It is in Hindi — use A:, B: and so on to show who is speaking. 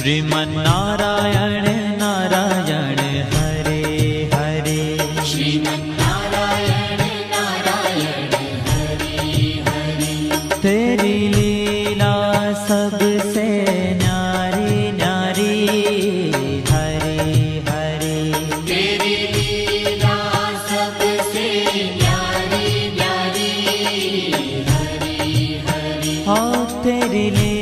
A: श्रीमन्नारायण नारायण हरे हरे।
B: नारायण हरे हरे
A: तेरी लीला सबसे नारी नारी। हरे हरे।
B: तेरी लीला सबसे हरे हरे।
A: और तेरी लीला